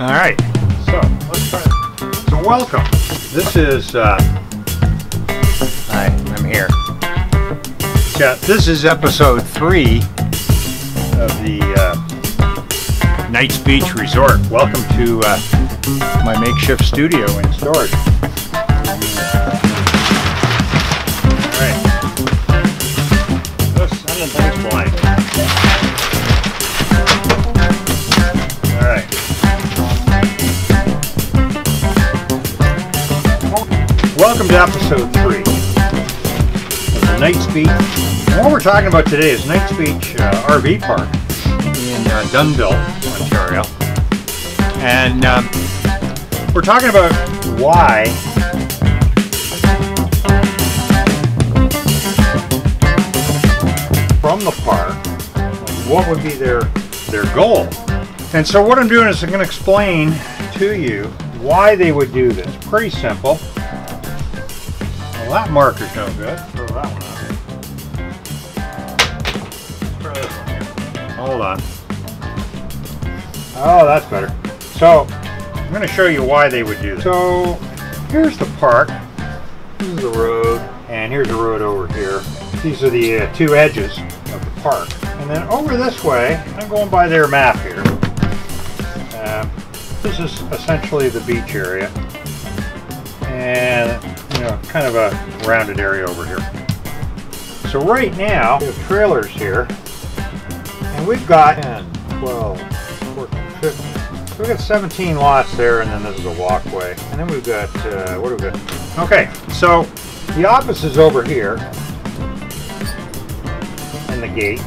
All right, so let's try. So welcome. This is. Uh, hi, I'm here. Yeah, this is episode three of the uh, Knights Beach Resort. Welcome to uh, my makeshift studio in storage. Welcome to episode three of the Knights Beach. What we're talking about today is Knights Beach uh, RV Park in uh, Dunnville, Ontario. And um, we're talking about why from the park, what would be their their goal. And so what I'm doing is I'm going to explain to you why they would do this. Pretty simple. Well, that marker's no good. Throw that one out. Try this one here. Hold on. Oh, that's better. So, I'm going to show you why they would do this. So, here's the park. This is the road, and here's the road over here. These are the uh, two edges of the park. And then over this way, I'm going by their map here. Uh, this is essentially the beach area. And, you know, kind of a rounded area over here. So right now, we have trailers here. And we've got 10, 12, 14, 15. So we've got 17 lots there, and then this is a walkway. And then we've got, uh, what do we got? Okay, so the office is over here. And the gate.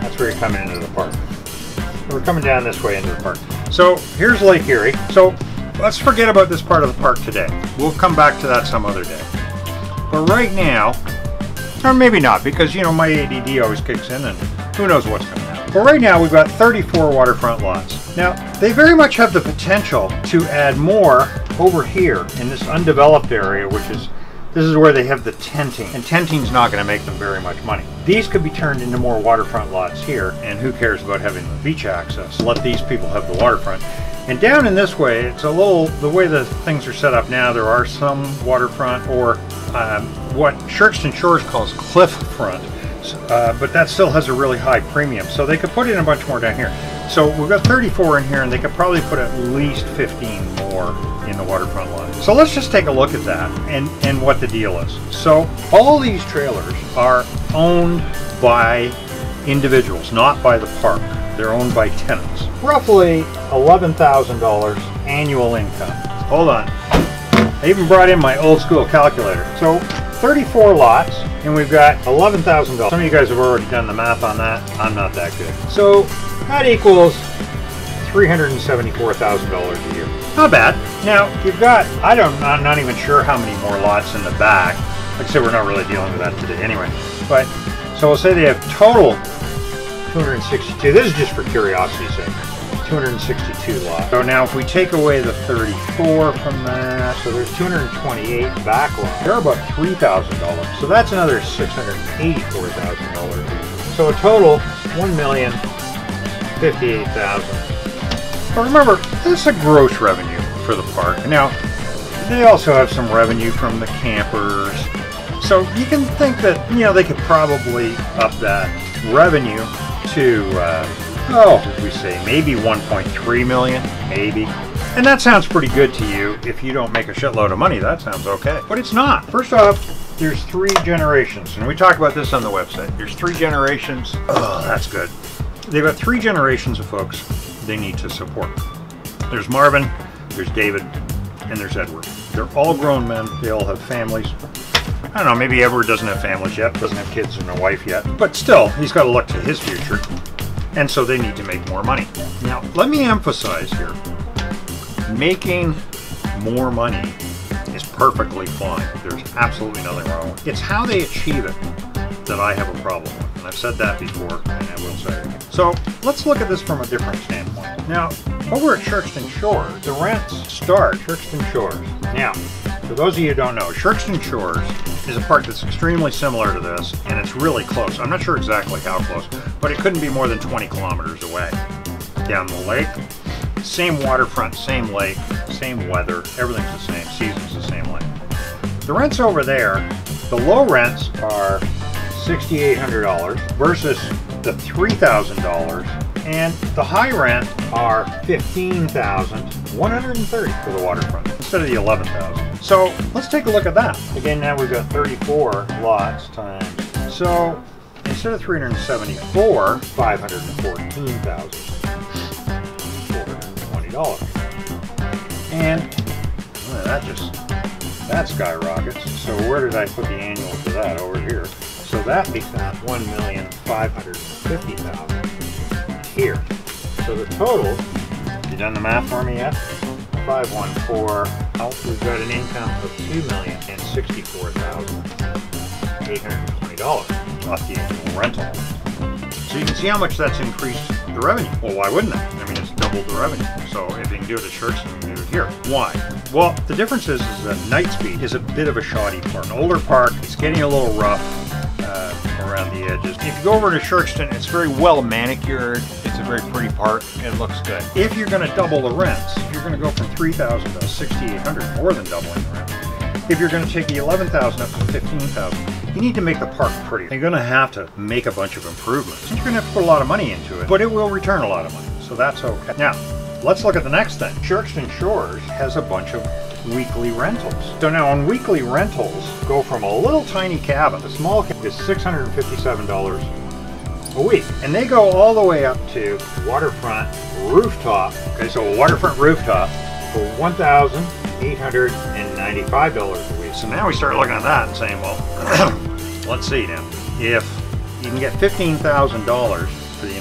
That's where you're coming into the park. So we're coming down this way into the park. So here's Lake Erie. So let's forget about this part of the park today. We'll come back to that some other day. But right now, or maybe not, because you know my ADD always kicks in and who knows what's going to happen. But right now we've got 34 waterfront lots. Now, they very much have the potential to add more over here in this undeveloped area, which is this is where they have the tenting, and tenting's not going to make them very much money. These could be turned into more waterfront lots here, and who cares about having beach access? Let these people have the waterfront. And down in this way, it's a little, the way the things are set up now, there are some waterfront or um, what Sherkston Shores calls cliff front, uh, but that still has a really high premium. So they could put in a bunch more down here. So we've got 34 in here, and they could probably put at least 15 more in the waterfront lot. So let's just take a look at that and, and what the deal is. So all these trailers are owned by individuals, not by the park. They're owned by tenants. Roughly $11,000 annual income. Hold on. I even brought in my old school calculator. So 34 lots, and we've got $11,000. Some of you guys have already done the math on that. I'm not that good. So that equals $374,000 a year. Not bad. Now, you've got, I don't, I'm not even sure how many more lots in the back. Like I said, we're not really dealing with that today anyway. But, so we'll say they have total 262. This is just for curiosity's sake. 262 lots. So now if we take away the 34 from that, so there's 228 backlog. They're about $3,000. So that's another $684,000. So a total, one million fifty-eight thousand. But remember, this is a gross revenue for the park. Now, they also have some revenue from the campers. So you can think that, you know, they could probably up that revenue to, uh, oh, we say, maybe 1.3 million, maybe. And that sounds pretty good to you. If you don't make a shitload of money, that sounds okay. But it's not. First off, there's three generations, and we talk about this on the website. There's three generations. Oh, that's good. They've got three generations of folks they need to support. There's Marvin, there's David, and there's Edward. They're all grown men. They all have families. I don't know, maybe Edward doesn't have families yet, doesn't have kids and a wife yet, but still, he's got to look to his future. And so they need to make more money. Now, let me emphasize here making more money is perfectly fine. There's absolutely nothing wrong with it. It's how they achieve it that I have a problem with. And I've said that before, and I will say it again. So let's look at this from a different standpoint. Now, over at Sherkston Shores, the rents start Sherkston Shores. Now, for those of you who don't know, Sherkston Shores is a park that's extremely similar to this, and it's really close. I'm not sure exactly how close, but it couldn't be more than 20 kilometers away. Down the lake, Same waterfront, same lake, same weather, everything's the same, season's the same length. The rents over there, the low rents are $6,800 versus the $3,000 and the high rent are $15,130 for the waterfront instead of the 11000 So let's take a look at that. Again, now we've got 34 lots times. So instead of 374, 514,000. $420. And well, that just, that skyrockets. So where did I put the annual for that? Over here. So that becomes 1,550,000 here. So the total, you done the math for me yet? 514, oh, we've got an income of $2,064,820 off the annual rental. So you can see how much that's increased the revenue. Well, why wouldn't it? I mean, it's doubled the revenue. So if you can do it at Sherkston, you can do it here. Why? Well, the difference is, is that Knights Beach is a bit of a shoddy park. An older park, it's getting a little rough uh, around the edges. If you go over to Sherkston, it's very well manicured. It's a very pretty park. It looks good. If you're going to double the rents, you're going to go from 3,000 to 6,800, more than doubling the rent. If you're going to take the 11,000 up to 15,000, you need to make the park pretty. You're going to have to make a bunch of improvements. You're going to have to put a lot of money into it, but it will return a lot of money, so that's okay. Now, let's look at the next thing. Sherkston Shores has a bunch of weekly rentals. So now on weekly rentals, go from a little tiny cabin, a small cabin is $657 a week. And they go all the way up to waterfront rooftop. Okay, so a waterfront rooftop for $1,895 a week. So now we start looking at that and saying, well, let's see now. If you can get $15,000 for the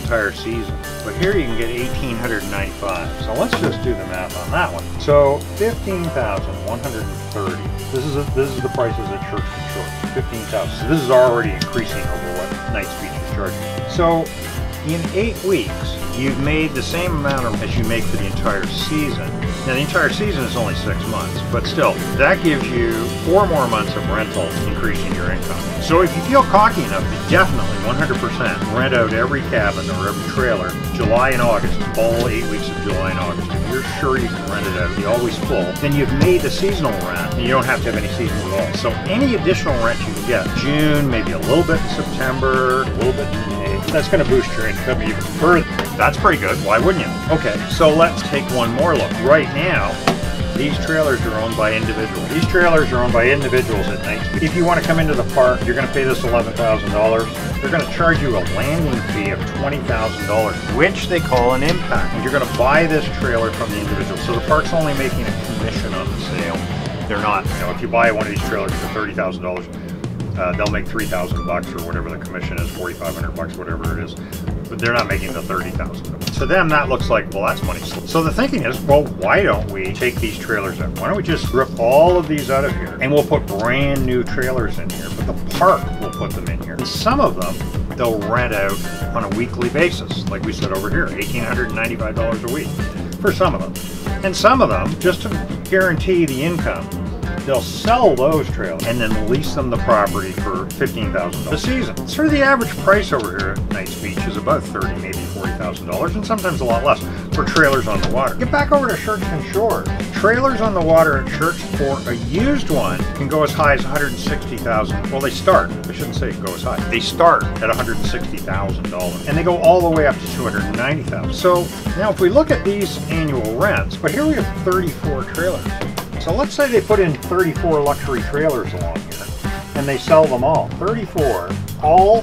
entire season, but here you can get 1895 So let's just do the math on that one. So 15,130. This is a, this is the prices at Sherkston Shore. 15,000. So this is already increasing over what Knights Beach is charging. So in eight weeks, you've made the same amount as you make for the entire season. Now the entire season is only six months, but still, that gives you four more months of rental increasing your income. So if you feel cocky enough to definitely 100% rent out every cabin or every trailer, July and August, all eight weeks of July and August, if you're sure you can rent it out, be always full, then you've made the seasonal rent, and you don't have to have any seasonal at all. So any additional rent you can get, June, maybe a little bit in September, a little bit in May, that's going to boost your income even further. That's pretty good. Why wouldn't you? Okay, so let's take one more look. Right now, these trailers are owned by individuals. These trailers are owned by individuals at night. If you want to come into the park, you're going to pay this $11,000. They're going to charge you a landing fee of $20,000, which they call an impact. And you're going to buy this trailer from the individual. So the park's only making a commission on the sale. They're not, you know, if you buy one of these trailers for $30,000, uh, they'll make 3000 bucks or whatever the commission is, 4500 bucks, whatever it is. But they're not making the 30000 To them, that looks like, well, that's money. So the thinking is, well, why don't we take these trailers out? Why don't we just rip all of these out of here and we'll put brand new trailers in here, but the park will put them in here. And some of them, they'll rent out on a weekly basis, like we said over here, $1,895 a week for some of them. And some of them, just to guarantee the income, they'll sell those trailers and then lease them the property for $15,000 a season. Of the average price over here at Knights Beach is about 30 maybe $40,000 and sometimes a lot less for trailers on the water. Get back over to Sherkston Shore. Trailers on the water at Church for a used one can go as high as 160,000. Well, they start. I shouldn't say go as high. They start at $160,000 and they go all the way up to 290,000. So now if we look at these annual rents, but here we have 34 trailers. So let's say they put in 34 luxury trailers along here and they sell them all. 34, all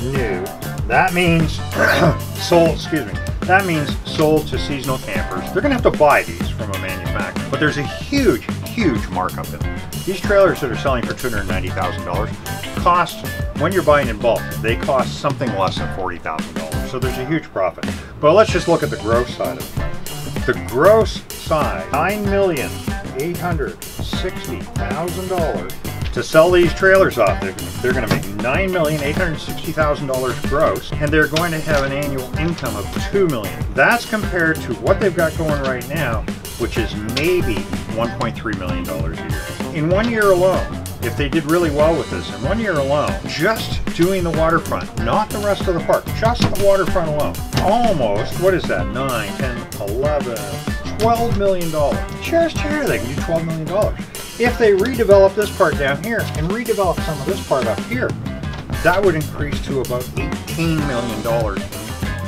new. That means sold, excuse me, that means sold to seasonal campers. They're going to have to buy these from a manufacturer. But there's a huge, huge markup in them. These trailers that are selling for $290,000 cost, when you're buying in bulk, they cost something less than $40,000. So there's a huge profit. But let's just look at the gross side of it. The gross side, $9 million $860,000 to sell these trailers off. They're, they're going to make $9,860,000 gross, and they're going to have an annual income of 2 million. That's compared to what they've got going right now, which is maybe $1.3 million a year. In one year alone, if they did really well with this in one year alone, just doing the waterfront, not the rest of the park, just the waterfront alone, almost, what is that, 9, 10, 11, 12 million dollars. Just here, they can do 12 million dollars. If they redevelop this part down here and redevelop some of this part up here, that would increase to about 18 million dollars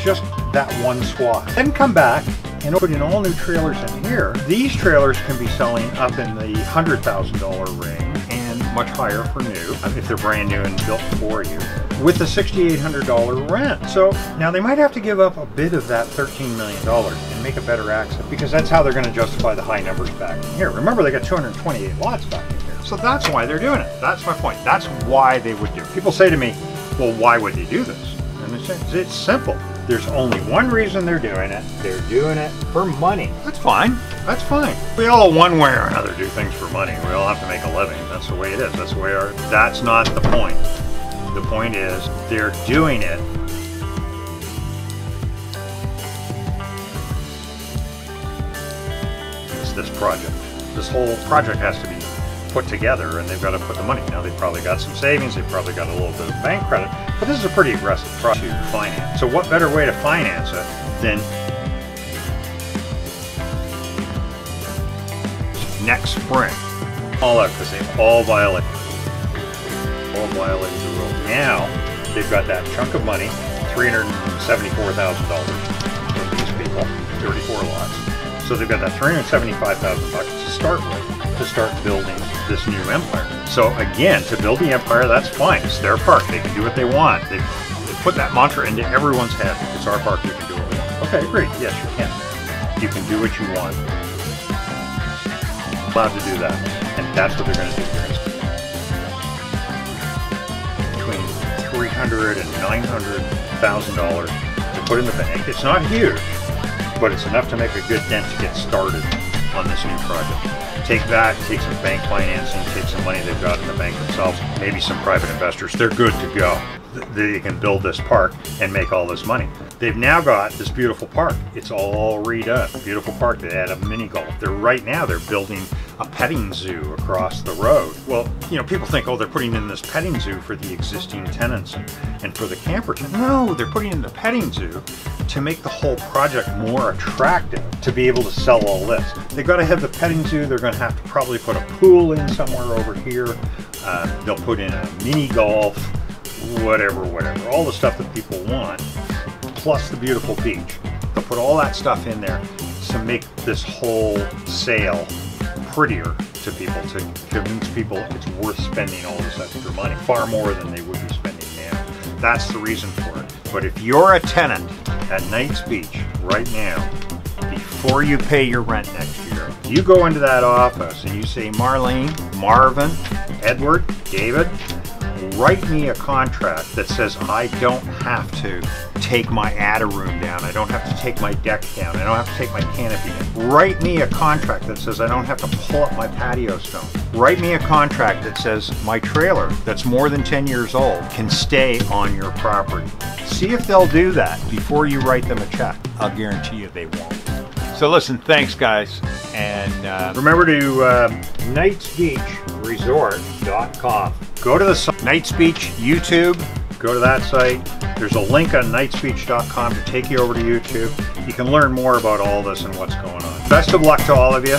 just that one swath. Then come back and put in all new trailers in here. These trailers can be selling up in the $100,000 range and much higher for new, if they're brand new and built for you, with the $6,800 rent. So now they might have to give up a bit of that $13 million and make a better accent because that's how they're going to justify the high numbers back in here. Remember, they got 228 lots back in here. So that's why they're doing it. That's my point. That's why they would do it. People say to me, well, why would they do this? And it's, it's simple. There's only one reason they're doing it. They're doing it for money. That's fine. That's fine. We all, one way or another, do things for money. We all have to make a living. That's the way it is. That's our. That's not the point. The point is they're doing it. It's this project. This whole project has to be put together and they've got to put the money. Now they've probably got some savings, they've probably got a little bit of bank credit, but this is a pretty aggressive project to finance. So what better way to finance it than next spring? All out because they all violate all violated the rule. Now they've got that chunk of money, $374,000 from these people, 34 lots. So they've got that 375,000 bucks to start with to start building this new empire. So again, to build the empire, that's fine. It's their park. They can do what they want. They, they put that mantra into everyone's head. It's our park. You can do what we want. Okay, great. Yes, you can. You can do what you want. Allowed to do that, and that's what they're going to do. Three hundred and nine hundred thousand dollars to put in the bank. It's not huge, but it's enough to make a good dent to get started on this new project take that, take some bank financing, take some money they've got in the bank themselves, maybe some private investors. They're good to go. They can build this park and make all this money. They've now got this beautiful park. It's all redone. Beautiful park. They add a mini golf. They're right now they're building a petting zoo across the road. Well, you know, people think, oh, they're putting in this petting zoo for the existing tenants and, for the campers. No, they're putting in the petting zoo to make the whole project more attractive to be able to sell all this. They've got to have the petting zoo. They're going to have to probably put a pool in somewhere over here. Uh, they'll put in a mini golf, whatever, whatever. All the stuff that people want, plus the beautiful beach. They'll put all that stuff in there to make this whole sale prettier to people, to convince people it's worth spending all this extra money, far more than they would be spending now. That's the reason for it. But if you're a tenant at Knights Beach right now, before you pay your rent next year, you go into that office and you say, Marlene, Marvin, Edward, David, write me a contract that says I don't have to take my Add-a-room down. I don't have to take my deck down. I don't have to take my canopy down. Write me a contract that says I don't have to pull up my patio stone. Write me a contract that says my trailer that's more than 10 years old can stay on your property. See if they'll do that before you write them a check. I'll guarantee you they won't. So listen, thanks guys. And uh, remember to uh, knightsbeachresort.com. Go to the Knights Beach YouTube. Go to that site. There's a link on knightsbeach.com to take you over to YouTube. You can learn more about all this and what's going on. Best of luck to all of you.